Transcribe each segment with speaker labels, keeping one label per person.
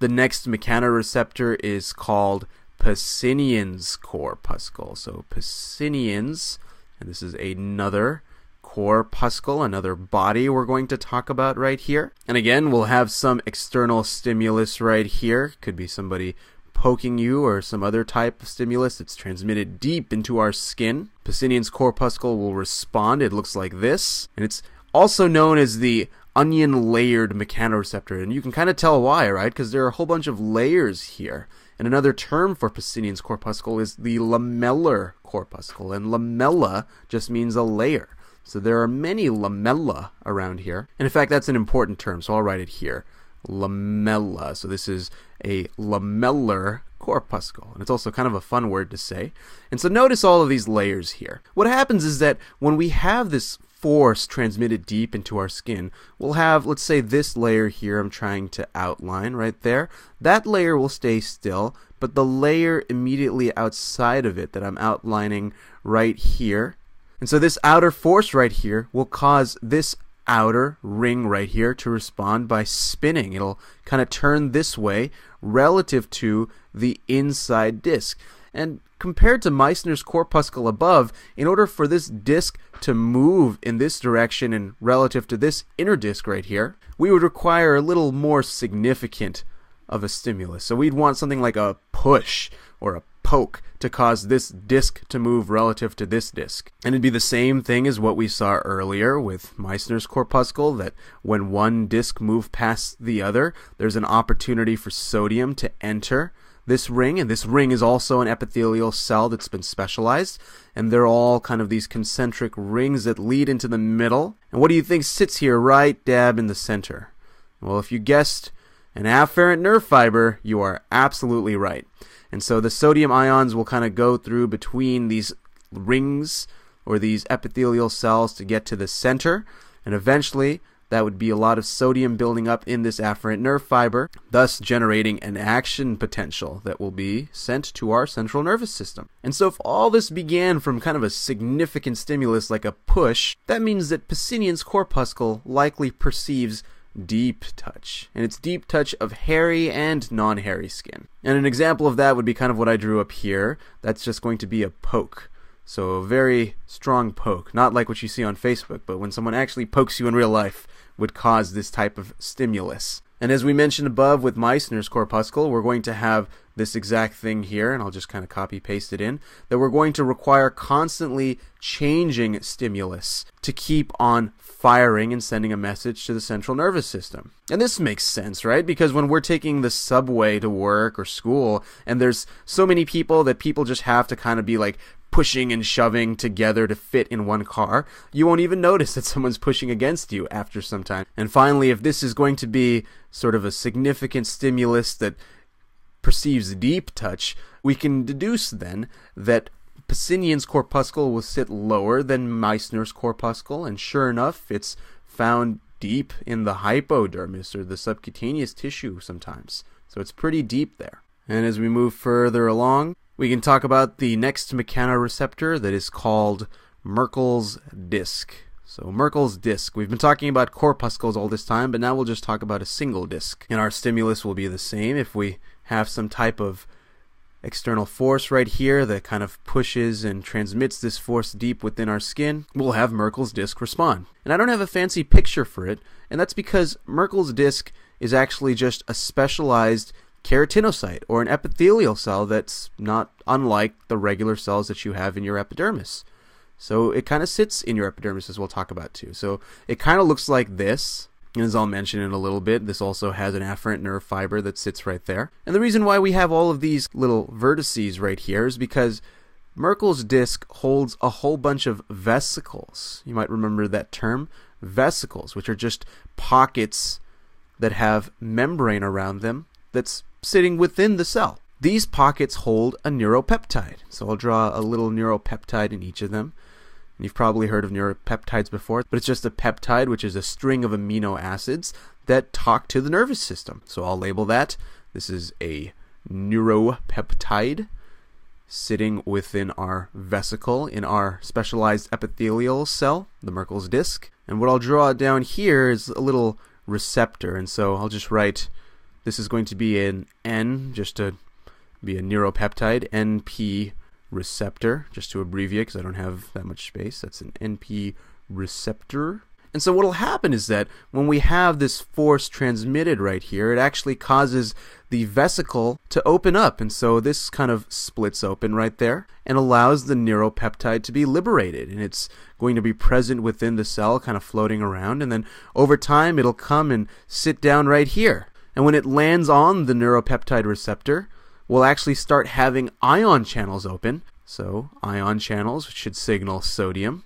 Speaker 1: The next mechanoreceptor is called Pacinian's corpuscle. So Pacinian's, and this is another corpuscle, another body we're going to talk about right here. And again, we'll have some external stimulus right here. Could be somebody poking you or some other type of stimulus that's transmitted deep into our skin. Pacinian's corpuscle will respond. It looks like this. And it's also known as the onion layered mechanoreceptor. And you can kind of tell why, right? Because there are a whole bunch of layers here. And another term for Pacinian's corpuscle is the lamellar corpuscle. And lamella just means a layer. So there are many lamella around here. And in fact, that's an important term, so I'll write it here. Lamella. So this is a lamellar corpuscle. And it's also kind of a fun word to say. And so notice all of these layers here. What happens is that when we have this force transmitted deep into our skin, we'll have, let's say, this layer here I'm trying to outline right there. That layer will stay still, but the layer immediately outside of it that I'm outlining right here and so this outer force right here will cause this outer ring right here to respond by spinning. It'll kind of turn this way relative to the inside disk. And compared to Meissner's corpuscle above, in order for this disk to move in this direction and relative to this inner disk right here, we would require a little more significant of a stimulus. So we'd want something like a push or a poke to cause this disk to move relative to this disk. And it'd be the same thing as what we saw earlier with Meissner's corpuscle, that when one disk moved past the other, there's an opportunity for sodium to enter this ring, and this ring is also an epithelial cell that's been specialized, and they're all kind of these concentric rings that lead into the middle. And what do you think sits here right dab in the center? Well, if you guessed an afferent nerve fiber, you are absolutely right. And so the sodium ions will kind of go through between these rings or these epithelial cells to get to the center. And eventually, that would be a lot of sodium building up in this afferent nerve fiber, thus generating an action potential that will be sent to our central nervous system. And so, if all this began from kind of a significant stimulus like a push, that means that Pacinian's corpuscle likely perceives deep touch. And it's deep touch of hairy and non hairy skin. And an example of that would be kind of what I drew up here. That's just going to be a poke. So a very strong poke. Not like what you see on Facebook, but when someone actually pokes you in real life would cause this type of stimulus. And as we mentioned above with Meissner's corpuscle, we're going to have this exact thing here, and I'll just kind of copy paste it in, that we're going to require constantly changing stimulus to keep on firing and sending a message to the central nervous system. And this makes sense, right? Because when we're taking the subway to work or school, and there's so many people that people just have to kind of be like pushing and shoving together to fit in one car, you won't even notice that someone's pushing against you after some time. And finally, if this is going to be sort of a significant stimulus that perceives deep touch, we can deduce then that Pacinian's corpuscle will sit lower than Meissner's corpuscle, and sure enough, it's found deep in the hypodermis or the subcutaneous tissue sometimes. So it's pretty deep there. And as we move further along, we can talk about the next mechanoreceptor that is called Merkel's disc. So Merkel's disc. We've been talking about corpuscles all this time, but now we'll just talk about a single disc. And our stimulus will be the same if we have some type of external force right here that kind of pushes and transmits this force deep within our skin, we'll have Merkel's disc respond. And I don't have a fancy picture for it, and that's because Merkel's disc is actually just a specialized keratinocyte or an epithelial cell that's not unlike the regular cells that you have in your epidermis. So it kind of sits in your epidermis, as we'll talk about too. So it kind of looks like this. And as I'll mention in a little bit, this also has an afferent nerve fiber that sits right there. And the reason why we have all of these little vertices right here is because Merkel's disc holds a whole bunch of vesicles. You might remember that term, vesicles, which are just pockets that have membrane around them that's sitting within the cell. These pockets hold a neuropeptide. So I'll draw a little neuropeptide in each of them. And you've probably heard of neuropeptides before, but it's just a peptide, which is a string of amino acids that talk to the nervous system. So I'll label that. This is a neuropeptide sitting within our vesicle in our specialized epithelial cell, the Merkel's disc. And what I'll draw down here is a little receptor. And so I'll just write This is going to be an N, just to be a neuropeptide, NP receptor, just to abbreviate because I don't have that much space. That's an NP receptor. And so what will happen is that when we have this force transmitted right here, it actually causes the vesicle to open up. And so this kind of splits open right there and allows the neuropeptide to be liberated. And it's going to be present within the cell, kind of floating around. And then over time, it'll come and sit down right here. And when it lands on the neuropeptide receptor, we'll actually start having ion channels open. So ion channels should signal sodium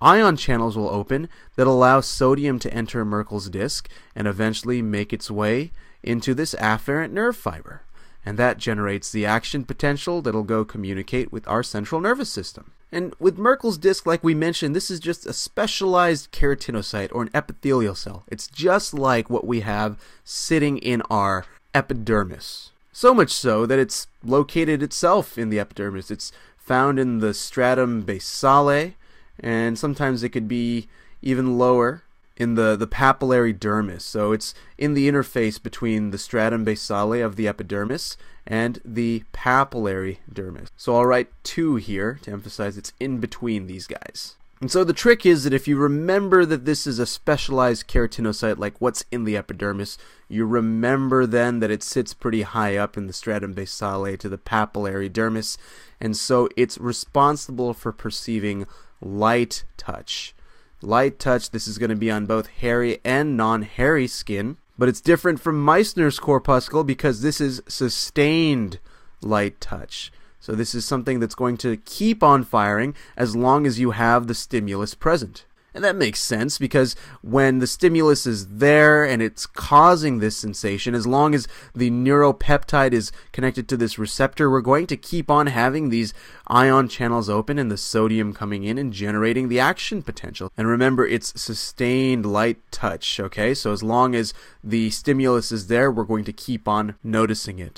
Speaker 1: ion channels will open that allow sodium to enter Merkel's disc and eventually make its way into this afferent nerve fiber. And that generates the action potential that'll go communicate with our central nervous system. And with Merkel's disc, like we mentioned, this is just a specialized keratinocyte or an epithelial cell. It's just like what we have sitting in our epidermis. So much so that it's located itself in the epidermis. It's found in the stratum basale, and sometimes it could be even lower in the, the papillary dermis. So it's in the interface between the stratum basale of the epidermis and the papillary dermis. So I'll write 2 here to emphasize it's in between these guys. And so the trick is that if you remember that this is a specialized keratinocyte like what's in the epidermis, you remember then that it sits pretty high up in the stratum basale to the papillary dermis, and so it's responsible for perceiving light touch. Light touch, this is going to be on both hairy and non hairy skin, but it's different from Meissner's corpuscle because this is sustained light touch. So, this is something that's going to keep on firing as long as you have the stimulus present. And that makes sense because when the stimulus is there and it's causing this sensation, as long as the neuropeptide is connected to this receptor, we're going to keep on having these ion channels open and the sodium coming in and generating the action potential. And remember, it's sustained light touch, okay? So as long as the stimulus is there, we're going to keep on noticing it.